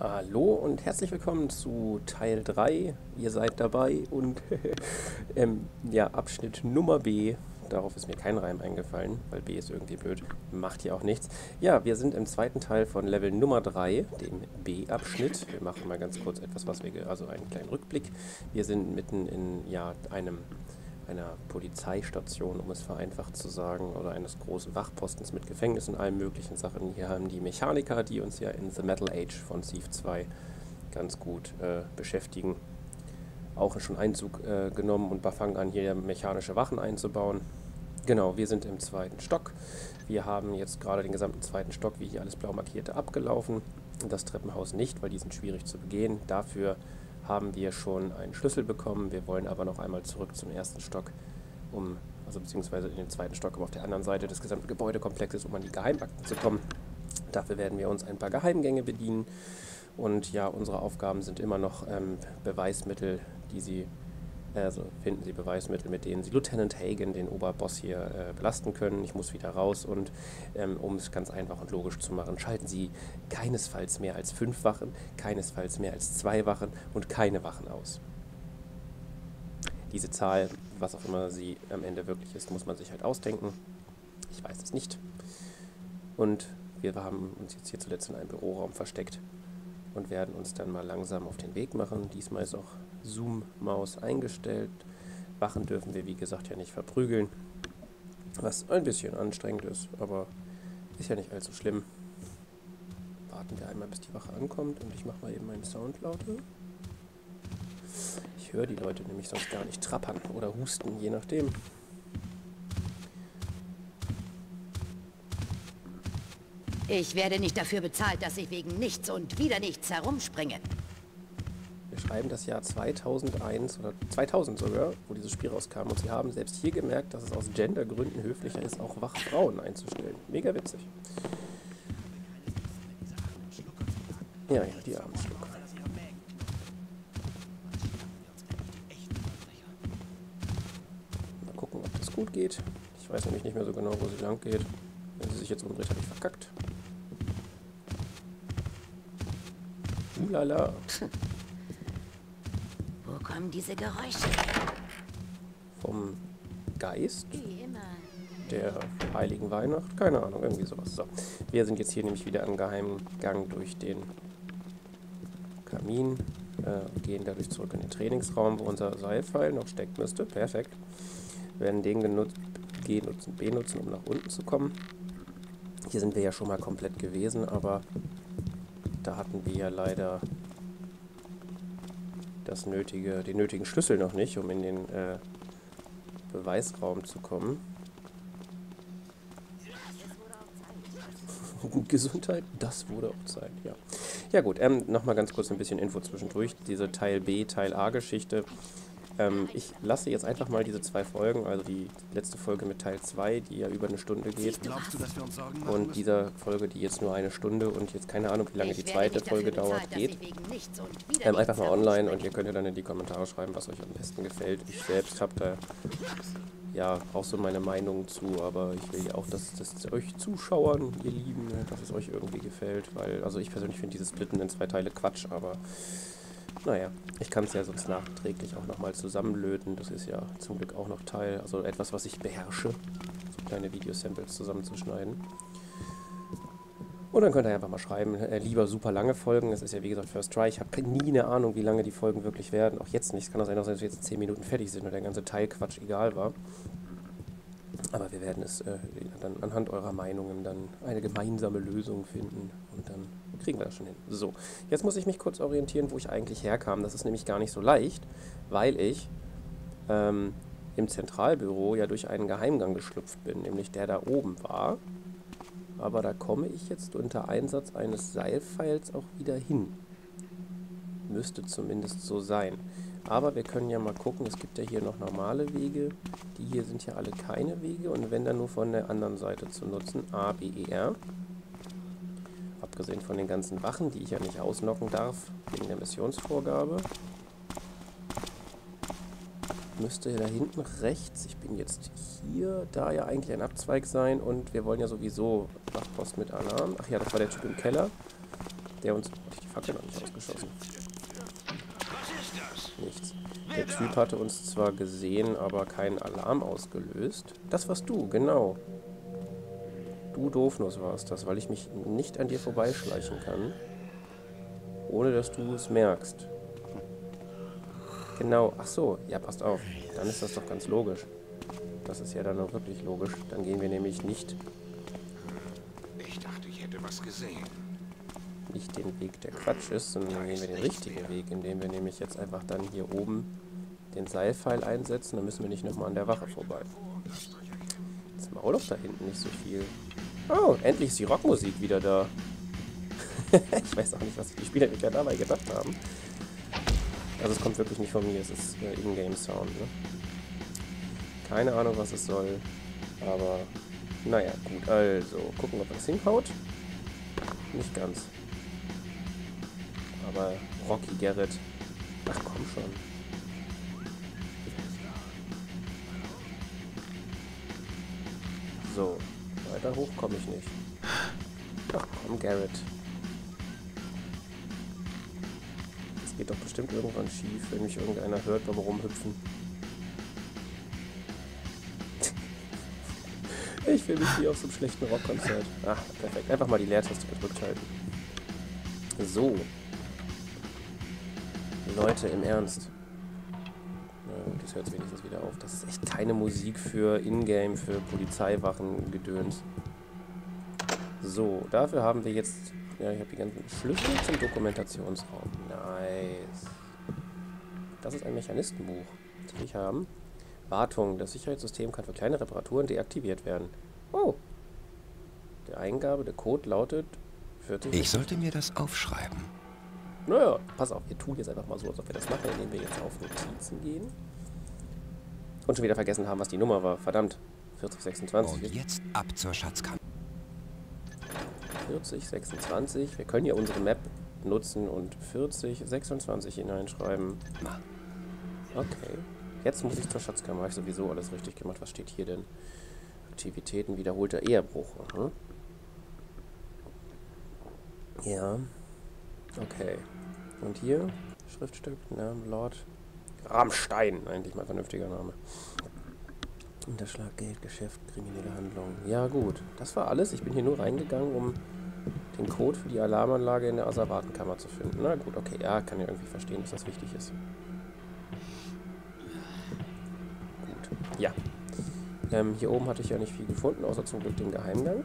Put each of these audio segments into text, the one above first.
Hallo und herzlich willkommen zu Teil 3. Ihr seid dabei und ähm, ja, Abschnitt Nummer B. Darauf ist mir kein Reim eingefallen, weil B ist irgendwie blöd. Macht hier auch nichts. Ja, wir sind im zweiten Teil von Level Nummer 3, dem B-Abschnitt. Wir machen mal ganz kurz etwas, was wir, also einen kleinen Rückblick. Wir sind mitten in ja, einem einer Polizeistation, um es vereinfacht zu sagen, oder eines großen Wachpostens mit Gefängnis und allen möglichen Sachen. Hier haben die Mechaniker, die uns ja in The Metal Age von Thief 2 ganz gut äh, beschäftigen, auch schon Einzug äh, genommen und fangen an, hier mechanische Wachen einzubauen. Genau, wir sind im zweiten Stock. Wir haben jetzt gerade den gesamten zweiten Stock, wie hier alles blau markierte, abgelaufen. Das Treppenhaus nicht, weil die sind schwierig zu begehen. Dafür haben wir schon einen Schlüssel bekommen. Wir wollen aber noch einmal zurück zum ersten Stock, um, also beziehungsweise in den zweiten Stock, um auf der anderen Seite des gesamten Gebäudekomplexes, um an die Geheimakten zu kommen. Dafür werden wir uns ein paar Geheimgänge bedienen. Und ja, unsere Aufgaben sind immer noch ähm, Beweismittel, die sie also finden Sie Beweismittel, mit denen Sie Lieutenant Hagen, den Oberboss hier, äh, belasten können. Ich muss wieder raus und ähm, um es ganz einfach und logisch zu machen, schalten Sie keinesfalls mehr als fünf Wachen, keinesfalls mehr als zwei Wachen und keine Wachen aus. Diese Zahl, was auch immer sie am Ende wirklich ist, muss man sich halt ausdenken. Ich weiß es nicht. Und wir haben uns jetzt hier zuletzt in einem Büroraum versteckt und werden uns dann mal langsam auf den Weg machen. Diesmal ist auch Zoom-Maus eingestellt. Wachen dürfen wir, wie gesagt, ja nicht verprügeln. Was ein bisschen anstrengend ist, aber ist ja nicht allzu schlimm. Warten wir einmal, bis die Wache ankommt und ich mache mal eben meinen Sound lauter. Ich höre die Leute nämlich sonst gar nicht trappern oder husten, je nachdem. Ich werde nicht dafür bezahlt, dass ich wegen nichts und wieder nichts herumspringe. Schreiben das Jahr 2001 oder 2000 sogar, wo dieses Spiel rauskam. Und sie haben selbst hier gemerkt, dass es aus Gendergründen höflicher ist, auch Wachfrauen einzustellen. Mega witzig. Ja, ja, die armen Schlucker. Mal gucken, ob das gut geht. Ich weiß nämlich nicht mehr so genau, wo sie lang geht. Wenn sie sich jetzt umdreht, habe ich verkackt. Ulala. Kommen diese Geräusche? Vom Geist der Heiligen Weihnacht? Keine Ahnung, irgendwie sowas. So, wir sind jetzt hier nämlich wieder am Geheimgang durch den Kamin. Äh, gehen dadurch zurück in den Trainingsraum, wo unser Seilpfeil noch stecken müsste. Perfekt. Wir werden den genutzt, G nutzen, B nutzen, um nach unten zu kommen. Hier sind wir ja schon mal komplett gewesen, aber da hatten wir ja leider das nötige, den nötigen Schlüssel noch nicht, um in den äh, Beweisraum zu kommen. Gesundheit, das wurde auch Zeit, ja. Ja gut, ähm, nochmal ganz kurz ein bisschen Info zwischendurch. Diese Teil B, Teil A Geschichte ähm, ich lasse jetzt einfach mal diese zwei Folgen, also die letzte Folge mit Teil 2, die ja über eine Stunde geht. Und dieser Folge, die jetzt nur eine Stunde und jetzt keine Ahnung, wie lange die zweite Folge dauert, geht. Ähm, einfach mal online und ihr könnt ja dann in die Kommentare schreiben, was euch am besten gefällt. Ich selbst habe da ja auch so meine Meinung zu, aber ich will ja auch, dass, dass euch Zuschauern, ihr Lieben, dass es euch irgendwie gefällt, weil, also ich persönlich finde dieses Splitten in zwei Teile Quatsch, aber naja, ich kann es ja sonst nachträglich auch nochmal zusammenlöten. Das ist ja zum Glück auch noch Teil, also etwas, was ich beherrsche, so kleine Videosamples zusammenzuschneiden. Und dann könnt ihr einfach mal schreiben, äh, lieber super lange Folgen. Es ist ja wie gesagt First Try. Ich habe nie eine Ahnung, wie lange die Folgen wirklich werden. Auch jetzt nicht. Es kann auch sein, dass wir jetzt in 10 Minuten fertig sind und der ganze Teil Quatsch egal war. Aber wir werden es äh, dann anhand eurer Meinungen dann eine gemeinsame Lösung finden und dann kriegen wir das schon hin. So, jetzt muss ich mich kurz orientieren, wo ich eigentlich herkam. Das ist nämlich gar nicht so leicht, weil ich ähm, im Zentralbüro ja durch einen Geheimgang geschlüpft bin, nämlich der da oben war. Aber da komme ich jetzt unter Einsatz eines Seilpfeils auch wieder hin. Müsste zumindest so sein. Aber wir können ja mal gucken, es gibt ja hier noch normale Wege. Die hier sind ja alle keine Wege und wenn dann nur von der anderen Seite zu nutzen. A, B, E, R. Abgesehen von den ganzen Wachen, die ich ja nicht ausnocken darf, wegen der Missionsvorgabe. Müsste da hinten rechts, ich bin jetzt hier, da ja eigentlich ein Abzweig sein und wir wollen ja sowieso Wachpost mit Alarm. Ach ja, das war der Typ im Keller. der uns... Hab ich die Fackel noch nicht ausgeschossen? Nichts. Der Typ hatte uns zwar gesehen, aber keinen Alarm ausgelöst. Das warst du, genau. Du Doofnuss warst das, weil ich mich nicht an dir vorbeischleichen kann, ohne dass du es merkst. Genau, ach so, ja, passt auf. Dann ist das doch ganz logisch. Das ist ja dann auch wirklich logisch. Dann gehen wir nämlich nicht... Ich dachte, ich hätte was gesehen. Nicht den Weg, der Quatsch ist, sondern dann gehen wir den richtigen Weg, indem wir nämlich jetzt einfach dann hier oben den Seilpfeil einsetzen. Dann müssen wir nicht nochmal an der Wache vorbei. Jetzt Maul doch da hinten nicht so viel. Oh, endlich ist die Rockmusik wieder da. ich weiß auch nicht, was die Spieler dabei gedacht haben. Also es kommt wirklich nicht von mir, es ist äh, Ingame-Sound. Ne? Keine Ahnung, was es soll. Aber naja, gut. Also, gucken, ob das hinhaut. Nicht ganz. Aber Rocky Garrett. Ach komm schon. So, weiter hoch komme ich nicht. Ach komm, Garrett. Das geht doch bestimmt irgendwann schief, wenn mich irgendeiner hört beim Rumhüpfen. ich fühle mich wie auf so einem schlechten Rockkonzert. Ach, perfekt. Einfach mal die Leertaste gedrückt halten. So. Leute, im Ernst. Gut, das hört wenigstens wieder auf. Das ist echt keine Musik für Ingame, für Polizeiwachen gedöns. So, dafür haben wir jetzt... Ja, ich habe die ganzen Schlüssel zum Dokumentationsraum. Nice. Das ist ein Mechanistenbuch. Das will ich haben. Wartung. Das Sicherheitssystem kann für kleine Reparaturen deaktiviert werden. Oh. Der Eingabe, der Code lautet 40... Ich sollte mir das aufschreiben. Naja, pass auf, wir tun jetzt einfach mal so, als ob wir das machen, indem wir jetzt auf Notizen gehen. Und schon wieder vergessen haben, was die Nummer war. Verdammt. 4026. Und jetzt ab zur Schatzkammer. 4026. Wir können ja unsere Map nutzen und 4026 hineinschreiben. Okay. Jetzt muss ich zur Schatzkammer. Habe ich sowieso alles richtig gemacht. Was steht hier denn? Aktivitäten, wiederholter Ehebruch. Mhm. Ja. Okay. Und hier, Schriftstück, Name, Lord Rammstein, eigentlich mal vernünftiger Name. Unterschlag, Geld, Geschäft, kriminelle Handlungen. Ja gut, das war alles. Ich bin hier nur reingegangen, um den Code für die Alarmanlage in der Asservatenkammer zu finden. Na gut, okay, ja, kann ja irgendwie verstehen, dass das wichtig ist. Gut, ja. Ähm, hier oben hatte ich ja nicht viel gefunden, außer zum Glück den Geheimgang.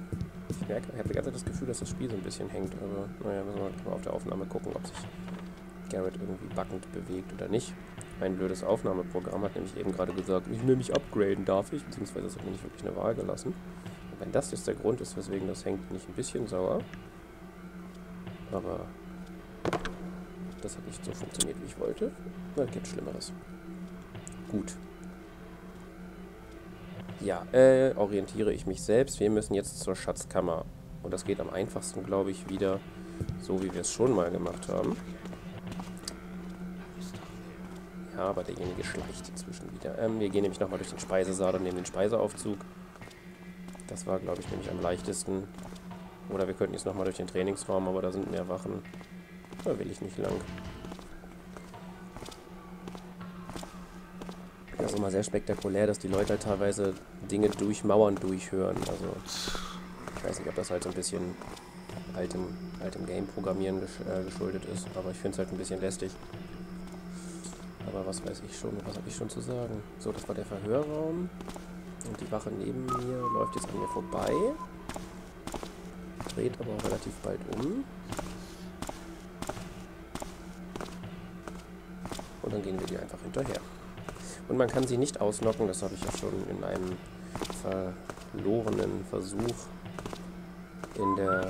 Ich merke, ich habe die ganze Zeit das Gefühl, dass das Spiel so ein bisschen hängt, aber naja, müssen wir mal auf der Aufnahme gucken, ob sich Garrett irgendwie backend bewegt oder nicht. Mein blödes Aufnahmeprogramm hat nämlich eben gerade gesagt, ich will mich upgraden, darf ich? Beziehungsweise es hat mir nicht wirklich eine Wahl gelassen. Und wenn das jetzt der Grund ist, weswegen das hängt, bin ich ein bisschen sauer. Aber das hat nicht so funktioniert, wie ich wollte. Na, gibt Schlimmeres. Gut. Ja, äh, orientiere ich mich selbst. Wir müssen jetzt zur Schatzkammer. Und das geht am einfachsten, glaube ich, wieder so, wie wir es schon mal gemacht haben. Ja, aber derjenige schleicht inzwischen wieder. Ähm, wir gehen nämlich nochmal durch den Speisesaal und nehmen den Speiseaufzug. Das war, glaube ich, nämlich am leichtesten. Oder wir könnten jetzt nochmal durch den Trainingsraum, aber da sind mehr Wachen. Da will ich nicht lang. Immer sehr spektakulär, dass die Leute halt teilweise Dinge durch Mauern durchhören. Also, ich weiß nicht, ob das halt so ein bisschen altem, altem Game-Programmieren gesch äh, geschuldet ist, aber ich finde es halt ein bisschen lästig. Aber was weiß ich schon, was habe ich schon zu sagen? So, das war der Verhörraum. Und die Wache neben mir läuft jetzt an mir vorbei. Dreht aber auch relativ bald um. Und dann gehen wir dir einfach hinterher. Und man kann sie nicht ausnocken, das habe ich ja schon in einem verlorenen Versuch in der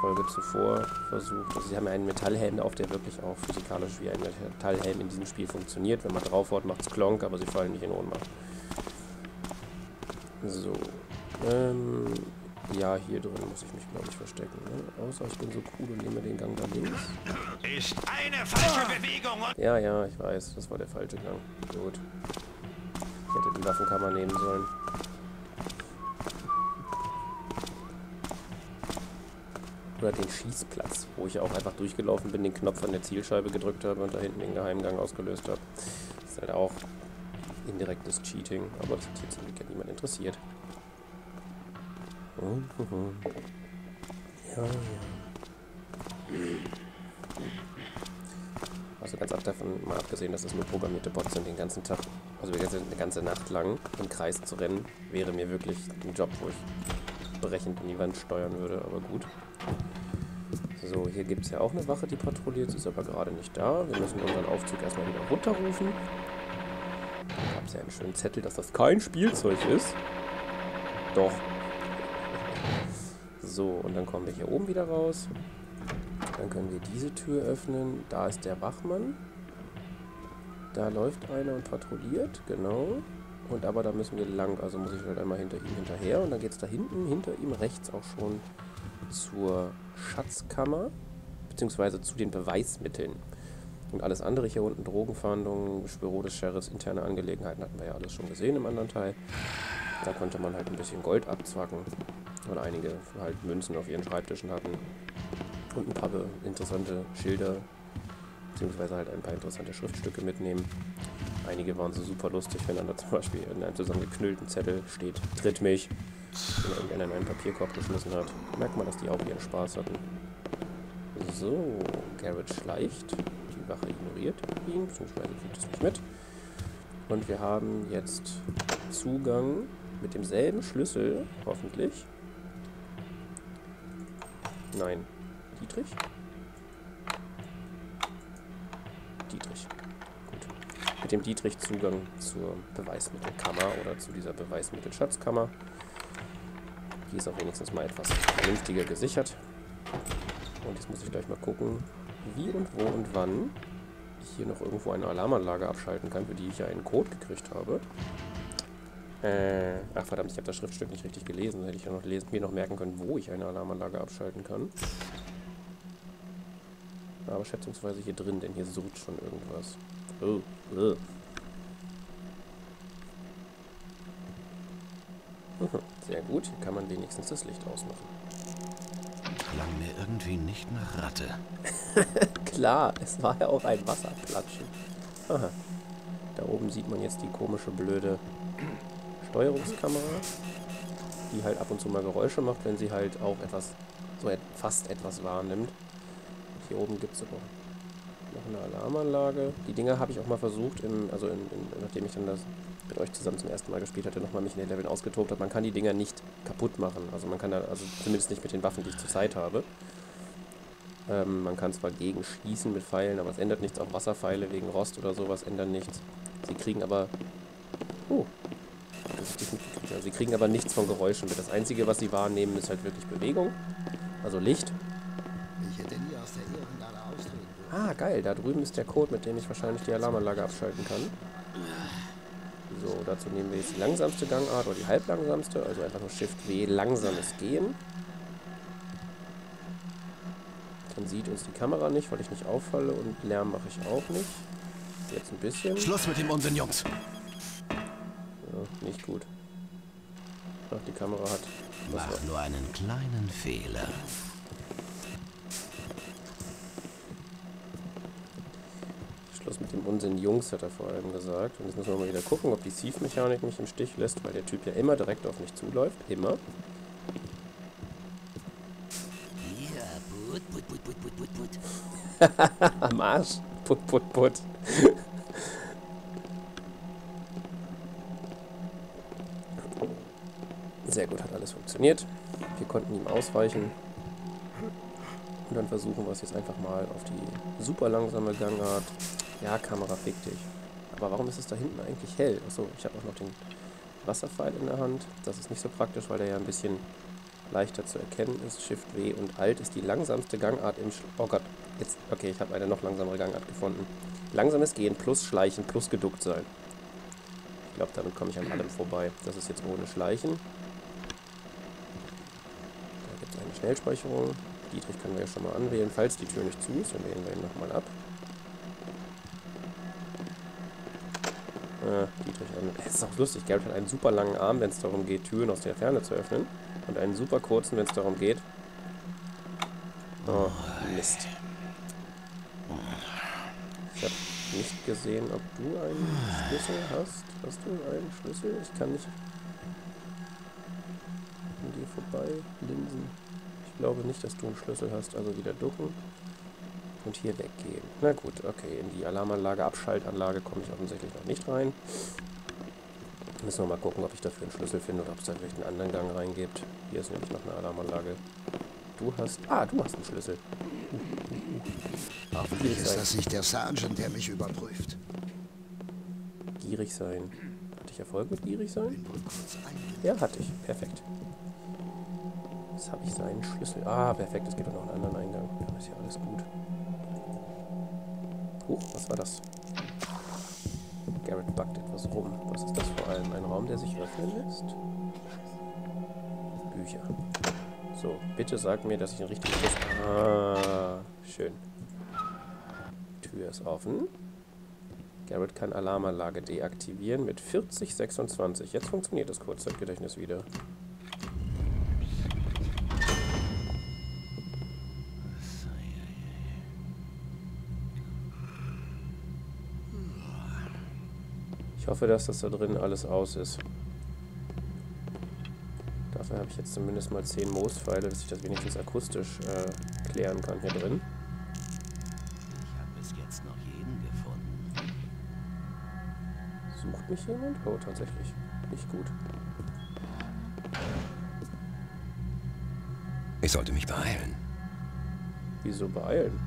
Folge zuvor versucht. Also sie haben ja einen Metallhelm auf, der wirklich auch physikalisch wie ein Metallhelm in diesem Spiel funktioniert. Wenn man drauf haut, macht es Klonk, aber sie fallen nicht in Ohnmacht. So. Ähm, ja, hier drin muss ich mich, glaube ich, verstecken. Ne? Außer ich bin so cool und nehme den Gang da links. Ist eine falsche Bewegung und Ja, ja, ich weiß, das war der falsche Gang. Gut. Ich hätte die Waffenkammer nehmen sollen. Oder den Schießplatz, wo ich auch einfach durchgelaufen bin, den Knopf an der Zielscheibe gedrückt habe und da hinten den Geheimgang ausgelöst habe. Das ist halt auch indirektes Cheating, aber das hat hier zum Glück ja niemand interessiert. Ja, ja. Also ganz ab davon mal abgesehen, dass es nur programmierte Bots sind den ganzen Tag, also eine ganze Nacht lang im Kreis zu rennen, wäre mir wirklich ein Job, wo ich brechend in die Wand steuern würde, aber gut. So, hier gibt es ja auch eine Wache, die patrouilliert, sie ist aber gerade nicht da. Wir müssen unseren Aufzug erstmal wieder runterrufen. Da gab es ja einen schönen Zettel, dass das kein Spielzeug ist. Doch. So, und dann kommen wir hier oben wieder raus. Dann können wir diese Tür öffnen. Da ist der Wachmann. Da läuft einer und patrouilliert, genau. Und aber da müssen wir lang, also muss ich halt einmal hinter ihm hinterher. Und dann geht es da hinten, hinter ihm rechts auch schon zur Schatzkammer, beziehungsweise zu den Beweismitteln. Und alles andere hier unten, Drogenfahndungen, Büro des Sheriffs, interne Angelegenheiten, hatten wir ja alles schon gesehen im anderen Teil. Da konnte man halt ein bisschen Gold abzwacken, weil einige halt Münzen auf ihren Schreibtischen hatten und ein paar interessante Schilder, beziehungsweise halt ein paar interessante Schriftstücke mitnehmen. Einige waren so super lustig, wenn dann da zum Beispiel in einem zusammengeknüllten Zettel steht, tritt mich, und irgendeiner in einen Papierkorb geschmissen hat. Merkt man, dass die auch ihren Spaß hatten. So, Garrett schleicht. Die Wache ignoriert ihn, beziehungsweise kriegt es nicht mit. Und wir haben jetzt Zugang mit demselben Schlüssel, hoffentlich. Nein, Dietrich? Dietrich. Gut. Mit dem Dietrich Zugang zur Beweismittelkammer oder zu dieser Beweismittelschatzkammer. Die ist auch wenigstens mal etwas vernünftiger gesichert. Und jetzt muss ich gleich mal gucken, wie und wo und wann ich hier noch irgendwo eine Alarmanlage abschalten kann, für die ich ja einen Code gekriegt habe. Äh, ach verdammt, ich habe das Schriftstück nicht richtig gelesen. Hätte ich ja noch lesen, mir noch merken können, wo ich eine Alarmanlage abschalten kann. Aber schätzungsweise hier drin, denn hier sucht schon irgendwas. Oh, oh. Sehr gut, hier kann man wenigstens das Licht ausmachen. Klang mir irgendwie nicht nach Ratte. Klar, es war ja auch ein Wasserplatschen. Aha. Da oben sieht man jetzt die komische, blöde Steuerungskamera, die halt ab und zu mal Geräusche macht, wenn sie halt auch etwas, so fast etwas wahrnimmt. Hier oben gibt es noch eine Alarmanlage. Die Dinger habe ich auch mal versucht, im, also in, in, nachdem ich dann das mit euch zusammen zum ersten Mal gespielt hatte, nochmal mich in den Leveln ausgetobt habe. Man kann die Dinger nicht kaputt machen. Also man kann da, also zumindest nicht mit den Waffen, die ich zurzeit habe. Ähm, man kann zwar gegen schießen mit Pfeilen, aber es ändert nichts. Auch Wasserpfeile wegen Rost oder sowas ändern nichts. Sie kriegen aber... Oh, also sie kriegen aber nichts von Geräuschen mit. Das Einzige, was sie wahrnehmen, ist halt wirklich Bewegung. Also Licht. Ich hätte nie aus der Ehrenlade austreten Ah, geil. Da drüben ist der Code, mit dem ich wahrscheinlich die Alarmanlage abschalten kann. So, dazu nehmen wir jetzt die langsamste Gangart oder die halblangsamste, also einfach nur Shift W, langsames Gehen. Dann sieht uns die Kamera nicht, weil ich nicht auffalle und Lärm mache ich auch nicht. Jetzt ein bisschen. Schluss mit dem Unsinn, Jungs. Ja, nicht gut. Ach, die Kamera hat... Mach nur einen kleinen Fehler. Schluss mit dem Unsinn Jungs, hat er vor allem gesagt. Und jetzt müssen wir mal wieder gucken, ob die Thief-Mechanik mich im Stich lässt, weil der Typ ja immer direkt auf mich zuläuft. Immer. Ja, put, put, put. Am Arsch. Put, put, put. Sehr gut, hat alles funktioniert. Wir konnten ihm ausweichen. Und dann versuchen wir es jetzt einfach mal auf die super langsame Gangart. Ja, Kamera, fick dich. Aber warum ist es da hinten eigentlich hell? Achso, ich habe auch noch den Wasserpfeil in der Hand. Das ist nicht so praktisch, weil der ja ein bisschen leichter zu erkennen ist. Shift W und Alt ist die langsamste Gangart im... Sch oh Gott, jetzt... Okay, ich habe eine noch langsamere Gangart gefunden. Langsames Gehen plus Schleichen plus geduckt sein. Ich glaube, damit komme ich an allem vorbei. Das ist jetzt ohne Schleichen. Da gibt es eine Schnellspeicherung. Dietrich können wir ja schon mal anwählen, falls die Tür nicht zu ist. Dann wählen wir ihn nochmal ab. Äh, Dietrich an. Es ist auch lustig, Garrett hat einen super langen Arm, wenn es darum geht, Türen aus der Ferne zu öffnen. Und einen super kurzen, wenn es darum geht, Oh, Mist. Ich habe nicht gesehen, ob du einen Schlüssel hast. Hast du einen Schlüssel? Ich kann nicht an dir vorbei linsen. Ich glaube nicht, dass du einen Schlüssel hast. Also wieder ducken und hier weggehen. Na gut, okay. In die Alarmanlage, Abschaltanlage komme ich offensichtlich noch nicht rein. Müssen wir mal gucken, ob ich dafür einen Schlüssel finde oder ob es da vielleicht einen anderen Gang reingibt. Hier ist nämlich noch eine Alarmanlage. Du hast... Ah, du hast einen Schlüssel. Hoffentlich ist das nicht der Sergeant, der mich überprüft. Gierig sein. Hatte ich Erfolg mit gierig sein? Ja, hatte ich. Perfekt. Jetzt habe ich seinen Schlüssel. Ah, perfekt. Es gibt noch einen anderen Eingang. Ja, ist ja alles gut. Huch, was war das? Garrett backt etwas rum. Was ist das vor allem? Ein Raum, der sich öffnen lässt? Bücher. So, bitte sag mir, dass ich einen richtigen Schluss... Ah, schön. Tür ist offen. Garrett kann Alarmanlage deaktivieren mit 4026. Jetzt funktioniert das Kurzzeitgedächtnis wieder. Ich hoffe, dass das da drin alles aus ist. Dafür habe ich jetzt zumindest mal 10 Moospfeile, dass ich das wenigstens akustisch äh, klären kann hier drin. Ich habe bis jetzt noch jeden gefunden. Sucht mich jemand? Oh, tatsächlich. Nicht gut. Ich sollte mich beeilen. Wieso beeilen?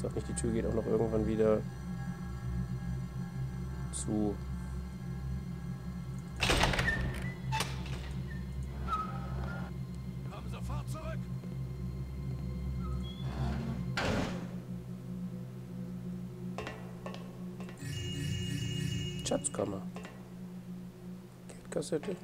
Sag nicht, die Tür geht auch noch irgendwann wieder zu. Komm sofort zurück! Schatzkammer. Geldkassette.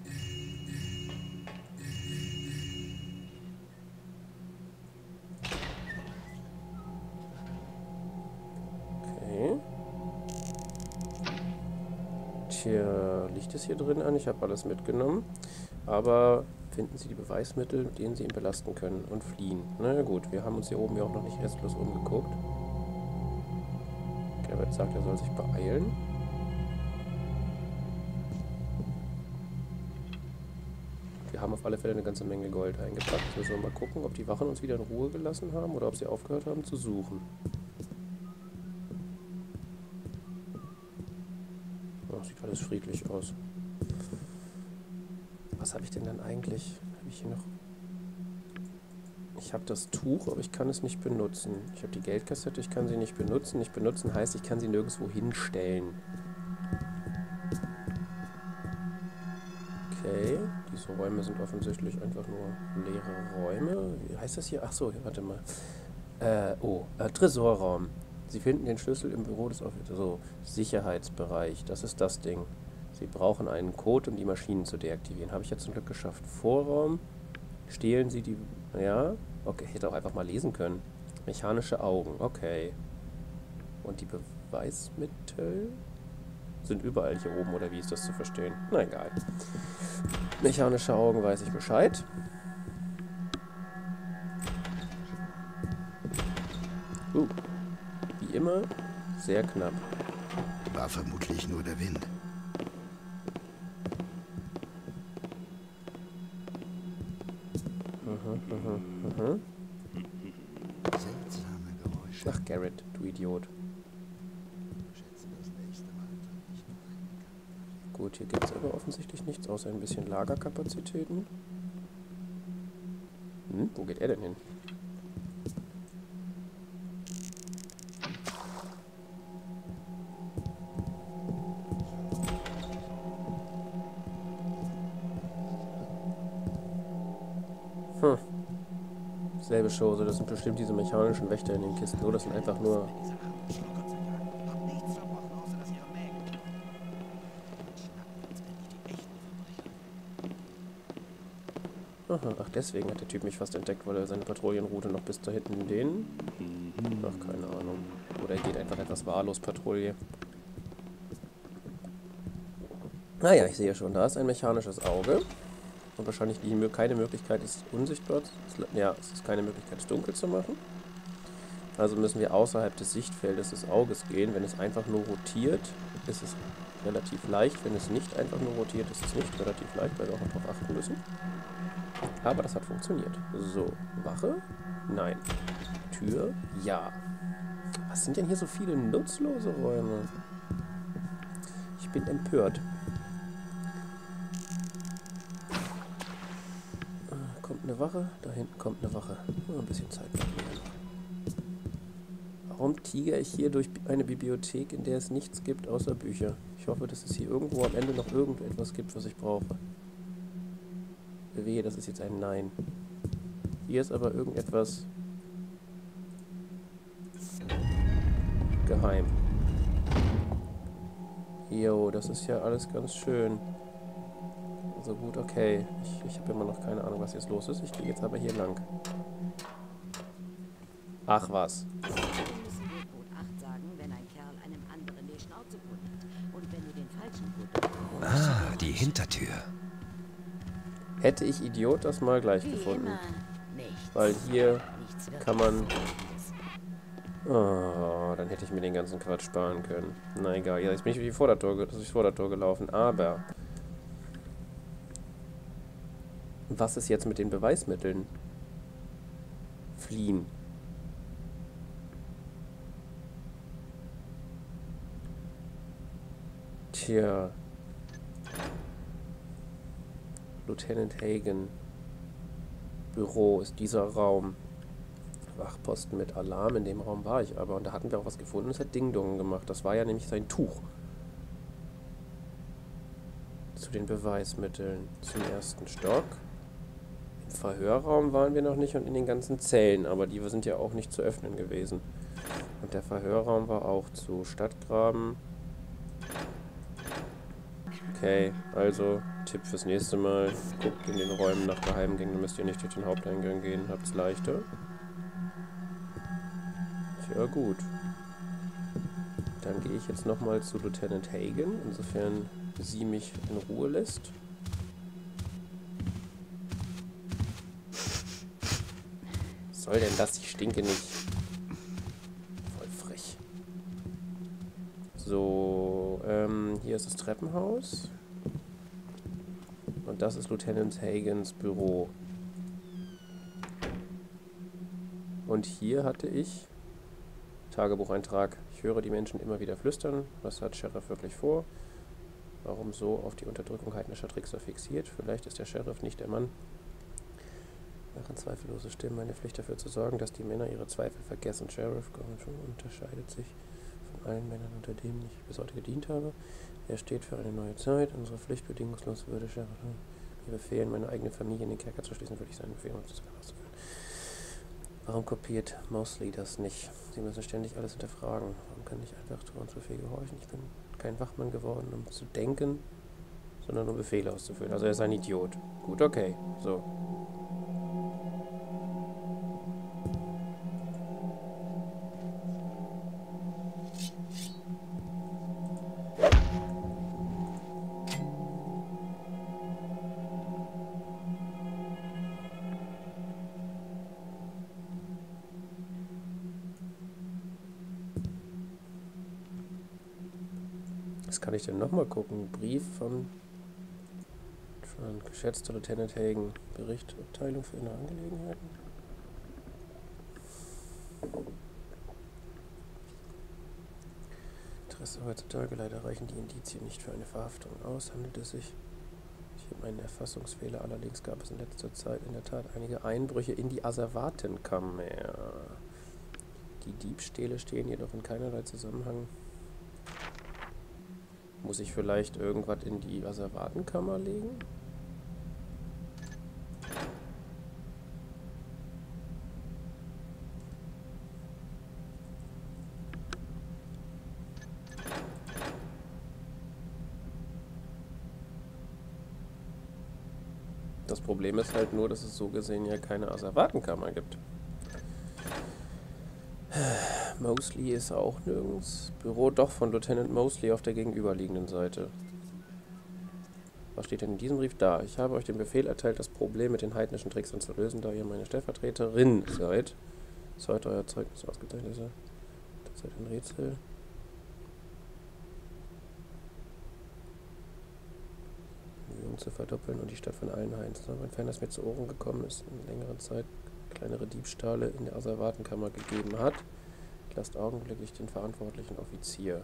Es hier drin an? Ich habe alles mitgenommen. Aber finden Sie die Beweismittel, mit denen Sie ihn belasten können und fliehen. Na gut, wir haben uns hier oben ja auch noch nicht restlos umgeguckt. Garrett sagt, er soll sich beeilen. Wir haben auf alle Fälle eine ganze Menge Gold eingepackt. Wir sollen mal gucken, ob die Wachen uns wieder in Ruhe gelassen haben oder ob sie aufgehört haben zu suchen. Alles friedlich aus. Was habe ich denn dann eigentlich? Habe ich hier noch... Ich habe das Tuch, aber ich kann es nicht benutzen. Ich habe die Geldkassette, ich kann sie nicht benutzen. Nicht benutzen heißt, ich kann sie nirgendwo hinstellen. Okay, diese Räume sind offensichtlich einfach nur leere Räume. Wie heißt das hier? Ach so, warte mal. Äh, oh, äh, Tresorraum. Sie finden den Schlüssel im Büro des Offiziers. So, Sicherheitsbereich, das ist das Ding. Sie brauchen einen Code, um die Maschinen zu deaktivieren. Habe ich jetzt zum Glück geschafft. Vorraum. Stehlen Sie die... Ja? Okay, ich hätte auch einfach mal lesen können. Mechanische Augen, okay. Und die Beweismittel sind überall hier oben, oder wie ist das zu verstehen? Na egal. Mechanische Augen weiß ich Bescheid. Uh, immer, sehr knapp. War vermutlich nur der Wind. Mhm, mhm, mhm. Seltsame Geräusche. Ach, Garrett, du Idiot. Gut, hier gibt es aber offensichtlich nichts, außer ein bisschen Lagerkapazitäten. Hm, wo geht er denn hin? Selbe Chose, das sind bestimmt diese mechanischen Wächter in den Kisten. Nur, das sind einfach nur Aha, ach, deswegen hat der Typ mich fast entdeckt, weil er seine Patrouillenroute noch bis da hinten in den... Ach, keine Ahnung. Oder er geht einfach etwas wahllos Patrouille. Naja, ich sehe schon, da ist ein mechanisches Auge. Und wahrscheinlich die, keine Möglichkeit ist, unsichtbar, zu- ja, es ist keine Möglichkeit, es dunkel zu machen. Also müssen wir außerhalb des Sichtfeldes des Auges gehen. Wenn es einfach nur rotiert, ist es relativ leicht. Wenn es nicht einfach nur rotiert, ist es nicht relativ leicht, weil wir auch noch darauf achten müssen. Aber das hat funktioniert. So, Wache? Nein. Tür? Ja. Was sind denn hier so viele nutzlose Räume? Ich bin empört. Eine Wache? Da hinten kommt eine Wache. Nur ein bisschen Zeit. Warum tiger ich hier durch eine Bibliothek, in der es nichts gibt außer Bücher? Ich hoffe, dass es hier irgendwo am Ende noch irgendetwas gibt, was ich brauche. Wehe, das ist jetzt ein Nein. Hier ist aber irgendetwas geheim. Jo, das ist ja alles ganz schön. So gut, okay. Ich, ich habe immer noch keine Ahnung, was jetzt los ist. Ich gehe jetzt aber hier lang. Ach was. Wir müssen dir Code 8 sagen, wenn ein Kerl einem anderen die Schnauze putzt. Und wenn du den falschen Code Ah, die Hintertür. Hätte ich Idiot das mal gleich Wie gefunden. Weil hier kann man-. Oh, dann hätte ich mir den ganzen Quatsch sparen können. Na egal, ja, jetzt bin ich durch die Vordertor, ge- durchs Vordertor gelaufen, aber... Was ist jetzt mit den Beweismitteln? Fliehen. Tja. Lieutenant Hagen. Büro ist dieser Raum. Wachposten mit Alarm, in dem Raum war ich aber. Und da hatten wir auch was gefunden, es hat Ding-Dong gemacht. Das war ja nämlich sein Tuch. Zu den Beweismitteln. Zum ersten Stock. Verhörraum waren wir noch nicht und in den ganzen Zellen, aber die sind ja auch nicht zu öffnen gewesen. Und der Verhörraum war auch zu Stadtgraben. Okay, also Tipp fürs nächste Mal. Guckt in den Räumen nach Geheimgängen, müsst ihr nicht durch den Haupteingang gehen, habt's leichter. Tja, gut. Dann gehe ich jetzt nochmal zu Lieutenant Hagen, insofern sie mich in Ruhe lässt. Soll denn das? Ich stinke nicht. Voll frech. So, ähm, hier ist das Treppenhaus. Und das ist Lieutenant Hagens Büro. Und hier hatte ich Tagebucheintrag. Ich höre die Menschen immer wieder flüstern. Was hat Sheriff wirklich vor? Warum so auf die Unterdrückung heidnischer Trickser fixiert? Vielleicht ist der Sheriff nicht der Mann. Waren zweifellose Stimmen meine Pflicht dafür zu sorgen, dass die Männer ihre Zweifel vergessen. Sheriff Gordon unterscheidet sich von allen Männern, unter denen ich bis heute gedient habe. Er steht für eine neue Zeit. Unsere Pflicht bedingungslos würde Sheriff mir befehlen, meine eigene Familie in den Kerker zu schließen, würde ich seinen Befehl um zu auszuführen. Warum kopiert Mosley das nicht? Sie müssen ständig alles hinterfragen. Warum kann ich einfach zu Befehl gehorchen? Ich bin kein Wachmann geworden, um zu denken, sondern um Befehle auszuführen. Also er ist ein Idiot. Gut, okay. So. Kann ich denn nochmal gucken? Brief von, von geschätzter Lieutenant Hagen. Bericht Abteilung für innere Angelegenheiten. Interesse heutzutage leider reichen die Indizien nicht für eine Verhaftung aus. Handelt es sich hier um einen Erfassungsfehler. Allerdings gab es in letzter Zeit in der Tat einige Einbrüche in die Asservatenkammer. Die Diebstähle stehen jedoch in keinerlei Zusammenhang muss ich vielleicht irgendwas in die Asservatenkammer legen? Das Problem ist halt nur, dass es so gesehen ja keine Asservatenkammer gibt. Mosley ist auch nirgends. Büro doch von Lieutenant Mosley auf der gegenüberliegenden Seite. Was steht denn in diesem Brief? Da. Ich habe euch den Befehl erteilt, das Problem mit den heidnischen Trickstern zu lösen, da ihr meine Stellvertreterin seid. Heute euer Zeugnis ausgeteilt ist. Das ist ein Rätsel. Bemühungen zu verdoppeln und die Stadt von allen Heiden zu. Wenn das mir zu Ohren gekommen ist, in längeren Zeit kleinere Diebstahle in der Asservatenkammer gegeben hat, lasst augenblicklich den verantwortlichen Offizier.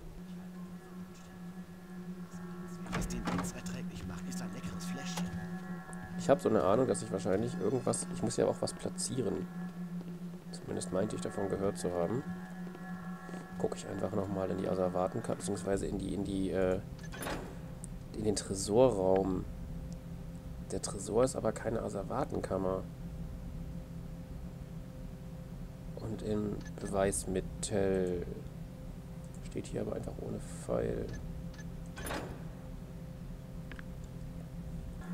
Was den Dienst erträglich macht, ist ein leckeres Fläschchen. Ich habe so eine Ahnung, dass ich wahrscheinlich irgendwas... Ich muss ja auch was platzieren. Zumindest meinte ich davon gehört zu haben. Gucke ich einfach nochmal in die Asservatenkammer, beziehungsweise in die, in die, äh, in den Tresorraum. Der Tresor ist aber keine Asservatenkammer. Und in Beweismittel steht hier aber einfach ohne Pfeil.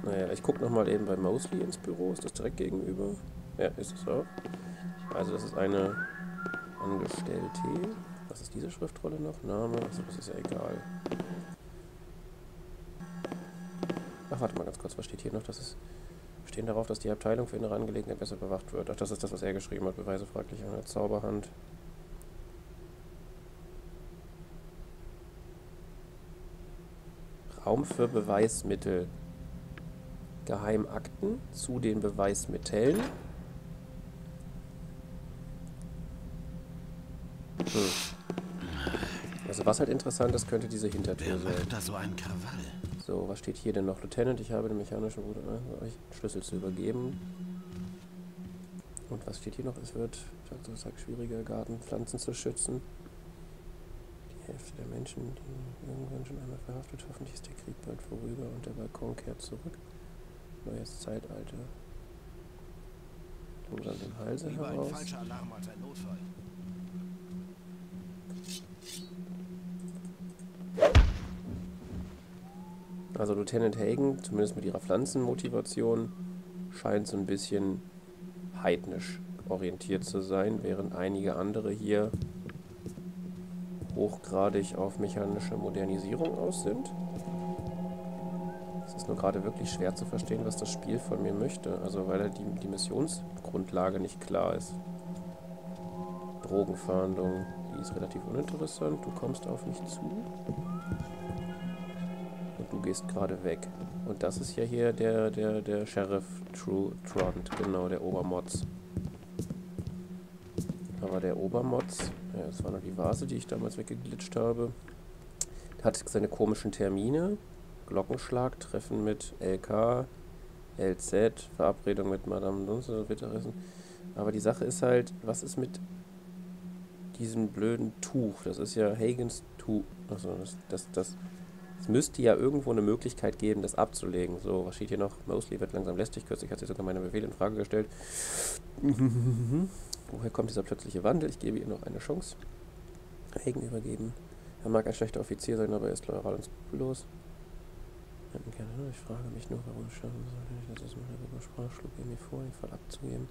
Naja, ich gucke nochmal eben bei Mosley ins Büro. Ist das direkt gegenüber? Ja, ist es auch. Also das ist eine Angestellte. Was ist diese Schriftrolle noch? Name? Also das ist ja egal. Ach, warte mal ganz kurz. Was steht hier noch? Das ist... Stehen darauf, dass die Abteilung für innere Angelegenheiten besser bewacht wird. Ach, das ist das, was er geschrieben hat. Beweise fraglich an der Zauberhand. Raum für Beweismittel. Geheimakten zu den Beweismitteln. Hm. Also was halt interessant ist, könnte diese Hintertür Wer sein. macht da so einen Krawall? So, was steht hier denn noch? Lieutenant, ich habe den mechanischen Bruder euch Schlüssel zu übergeben. Und was steht hier noch? Es wird, ich sag, schwieriger, Gartenpflanzen zu schützen. Die Hälfte der Menschen, die irgendwann schon einmal verhaftet, hoffentlich ist der Krieg bald vorüber und der Balkon kehrt zurück. Neues Zeitalter. Langsam den Halse Lieber ein heraus. falscher Alarm als ein Notfall. Also Lieutenant Hagen, zumindest mit ihrer Pflanzenmotivation, scheint so ein bisschen heidnisch orientiert zu sein, während einige andere hier hochgradig auf mechanische Modernisierung aus sind. Es ist nur gerade wirklich schwer zu verstehen, was das Spiel von mir möchte. Also weil halt die, die Missionsgrundlage nicht klar ist. Drogenfahndung, die ist relativ uninteressant. Du kommst auf mich zu. Und du gehst gerade weg. Und das ist ja hier der, der, der Sheriff True Trond, genau, der Obermotz. Aber der Obermotz, ja, das war noch die Vase, die ich damals weggeglitscht habe, hat seine komischen Termine. Glockenschlag, Treffen mit LK, LZ, Verabredung mit Madame Dunze, Mittagessen. Aber die Sache ist halt, was ist mit diesem blöden Tuch? Das ist ja Hagans Tuch. Also das, das, das, es müsste ja irgendwo eine Möglichkeit geben, das abzulegen. So, was steht hier noch? Mosley wird langsam lästig. Kürzlich hat sie sogar meine Befehle in Frage gestellt. Woher kommt dieser plötzliche Wandel? Ich gebe ihr noch eine Chance. Hagen übergeben. Er mag ein schlechter Offizier sein, aber er ist loyal und skrupellos. Ich frage mich nur, warum es schaffen sollte, ich das mal darüber sprach, schlug er mir vor, den Fall abzugeben.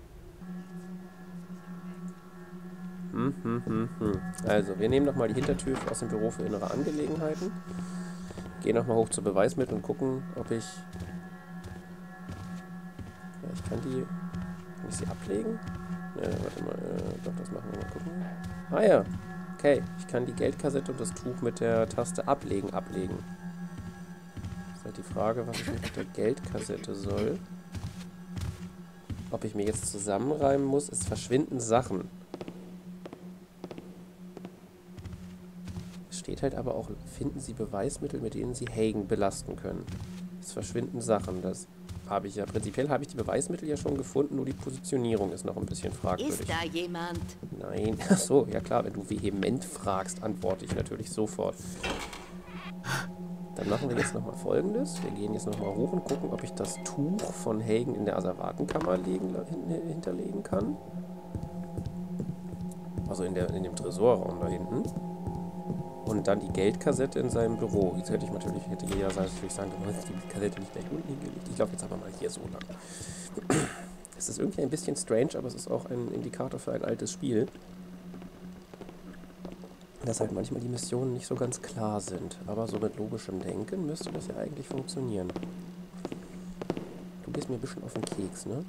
Hm, hm, hm. Also, wir nehmen nochmal die Hintertür aus dem Büro für innere Angelegenheiten. Gehen nochmal hoch zu Beweismitteln und gucken, ob ich... Ja, ich kann die... Kann ich sie ablegen? Ja, warte mal, äh, doch, das machen wir mal gucken. Ah ja, okay. Ich kann die Geldkassette und das Tuch mit der Taste ablegen, ablegen. Ist halt die Frage, was ich mit der Geldkassette soll. Ob ich mir jetzt zusammenreimen muss, es verschwinden Sachen. Steht halt aber auch, finden Sie Beweismittel, mit denen Sie Hagen belasten können. Es verschwinden Sachen, das habe ich ja. Prinzipiell habe ich die Beweismittel ja schon gefunden, nur die Positionierung ist noch ein bisschen fragwürdig. Ist da jemand? Nein, ach so, ja klar, wenn du vehement fragst, antworte ich natürlich sofort. Dann machen wir jetzt nochmal folgendes. Wir gehen jetzt nochmal hoch und gucken, ob ich das Tuch von Hagen in der Asservatenkammer legen, hin, hinterlegen kann. Also in, der, in dem Tresorraum da hinten. Und dann die Geldkassette in seinem Büro. Jetzt hätte ich natürlich, hätte jeder natürlich sagen können, "Was, die Kassette nicht gleich unten hingelegt. Ich laufe jetzt aber mal hier so lang. Es ist irgendwie ein bisschen strange, aber es ist auch ein Indikator für ein altes Spiel. Dass halt manchmal die Missionen nicht so ganz klar sind. Aber so mit logischem Denken müsste das ja eigentlich funktionieren. gehst mir ein bisschen auf den Keks, ne?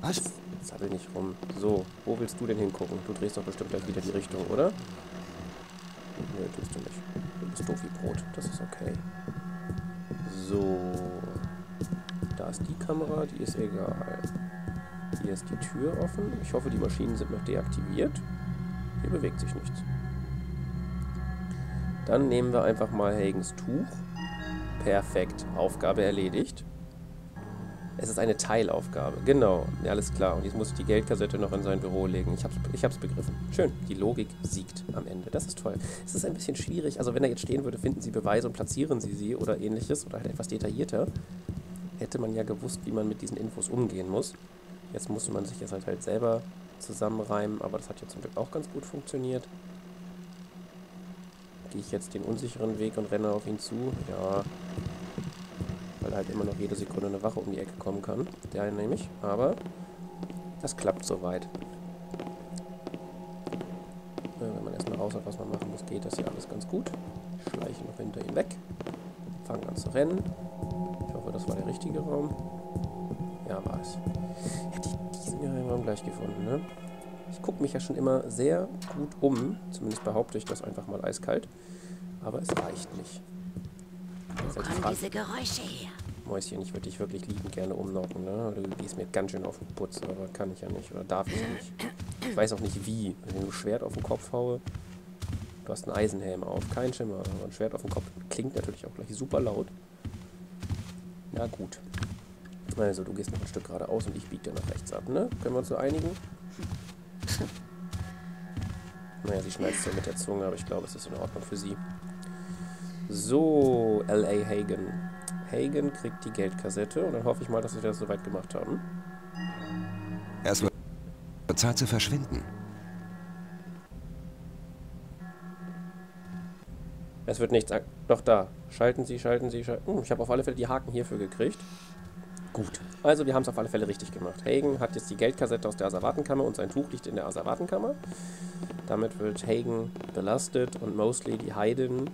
Was? Sabbel nicht rum. So, wo willst du denn hingucken? Du drehst doch bestimmt gleich wieder die Richtung, oder? Nö, tust du nicht. Du bist doof wie Brot. Das ist okay. So. Da ist die Kamera, die ist egal. Hier ist die Tür offen. Ich hoffe, die Maschinen sind noch deaktiviert. Hier bewegt sich nichts. Dann nehmen wir einfach mal Hagens Tuch. Perfekt. Aufgabe erledigt. Es ist eine Teilaufgabe. Genau. Ja, alles klar. Und jetzt muss ich die Geldkassette noch in sein Büro legen. Ich hab's, ich hab's begriffen. Schön. Die Logik siegt am Ende. Das ist toll. Es ist ein bisschen schwierig. Also wenn er jetzt stehen würde, finden Sie Beweise und platzieren Sie sie oder ähnliches oder halt etwas detaillierter. Hätte man ja gewusst, wie man mit diesen Infos umgehen muss. Jetzt musste man sich jetzt halt, halt selber zusammenreimen, aber das hat ja zum Glück auch ganz gut funktioniert. Gehe ich jetzt den unsicheren Weg und renne auf ihn zu? Ja. Weil halt immer noch jede Sekunde eine Wache um die Ecke kommen kann. Der nämlich. Aber das klappt soweit. Wenn man erstmal raus hat, was man machen muss, geht das ja alles ganz gut. Schleiche noch hinter ihm weg. Fangen an zu rennen. Ich hoffe, das war der richtige Raum. Ja, war es. Hätte ich diesen Geheimraum gleich gefunden, ne? Ich gucke mich ja schon immer sehr gut um. Zumindest behaupte ich das einfach mal eiskalt. Aber es reicht nicht. Wo kommen diese Geräusche her? Mäuschen, ich würde dich wirklich liebend gerne umnocken, ne? Du gehst mir ganz schön auf den Putz, aber kann ich ja nicht oder darf ich ja nicht. Ich weiß auch nicht wie. Wenn ich ein Schwert auf den Kopf haue, du hast einen Eisenhelm auf, kein Schimmer, aber ein Schwert auf den Kopf klingt natürlich auch gleich super laut. Na gut. Also, du gehst noch ein Stück geradeaus und ich biege dir nach rechts ab, ne? Können wir uns so einigen? Naja, sie schneidet so mit der Zunge, aber ich glaube, es ist in Ordnung für sie. So, L.A. Hagen. Hagen kriegt die Geldkassette und dann hoffe ich mal, dass sie das soweit gemacht haben. Es wird Zeit zu verschwinden. Es wird nichts. Doch da. Schalten Sie, schalten Sie, schalten. Hm, ich habe auf alle Fälle die Haken hierfür gekriegt. Gut. Also, wir haben es auf alle Fälle richtig gemacht. Hagen hat jetzt die Geldkassette aus der Asservatenkammer und sein Tuch liegt in der Asservatenkammer. Damit wird Hagen belastet und Mosley die Heiden,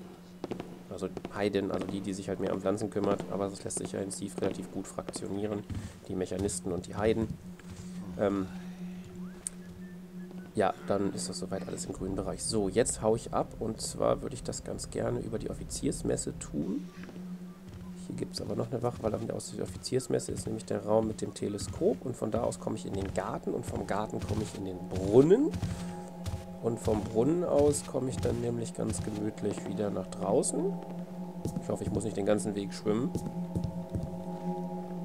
also Heiden, also die, die sich halt mehr um Pflanzen kümmert, aber das lässt sich ja in Steve relativ gut fraktionieren, die Mechanisten und die Heiden. Ähm, ja, dann ist das soweit alles im grünen Bereich. So, jetzt hau ich ab und zwar würde ich das ganz gerne über die Offiziersmesse tun. Hier gibt es aber noch eine Wache, weil auf der Offiziersmesse ist nämlich der Raum mit dem Teleskop und von da aus komme ich in den Garten und vom Garten komme ich in den Brunnen. Und vom Brunnen aus komme ich dann nämlich ganz gemütlich wieder nach draußen. Ich hoffe, ich muss nicht den ganzen Weg schwimmen.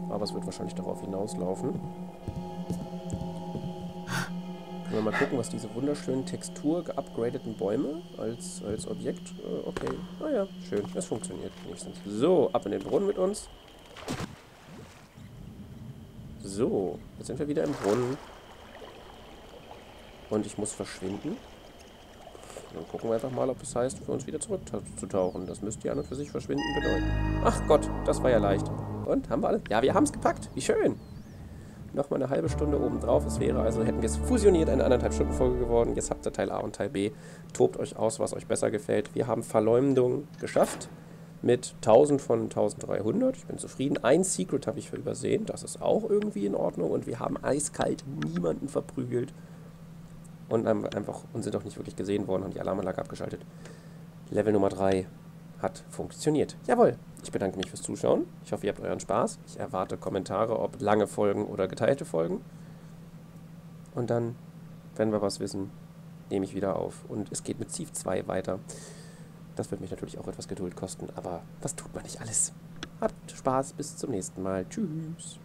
Aber es wird wahrscheinlich darauf hinauslaufen. Können wir mal gucken, was diese wunderschönen Textur geupgradeten Bäume als, als Objekt. Äh, okay, naja, schön. Es funktioniert wenigstens. So, ab in den Brunnen mit uns. So, jetzt sind wir wieder im Brunnen. Und ich muss verschwinden. Dann gucken wir einfach mal, ob es heißt, für uns wieder zurückzutauchen. Das müsste ja an und für sich verschwinden bedeuten. Ach Gott, das war ja leicht. Und, haben wir alle? Ja, wir haben es gepackt. Wie schön. Nochmal eine halbe Stunde oben drauf. Es wäre also, hätten wir es fusioniert, eine anderthalb Stunden Folge geworden. Jetzt habt ihr Teil A und Teil B. Tobt euch aus, was euch besser gefällt. Wir haben Verleumdung geschafft mit 1000 von 1300. Ich bin zufrieden. Ein Secret habe ich übersehen. Das ist auch irgendwie in Ordnung. Und wir haben eiskalt niemanden verprügelt. Und einfach und sind auch nicht wirklich gesehen worden, haben die Alarmanlage abgeschaltet. Level Nummer 3 hat funktioniert. Jawohl. Ich bedanke mich fürs Zuschauen. Ich hoffe, ihr habt euren Spaß. Ich erwarte Kommentare, ob lange Folgen oder geteilte Folgen. Und dann, wenn wir was wissen, nehme ich wieder auf. Und es geht mit Thief 2 weiter. Das wird mich natürlich auch etwas Geduld kosten, aber was tut man nicht alles? Habt Spaß, bis zum nächsten Mal. Tschüss.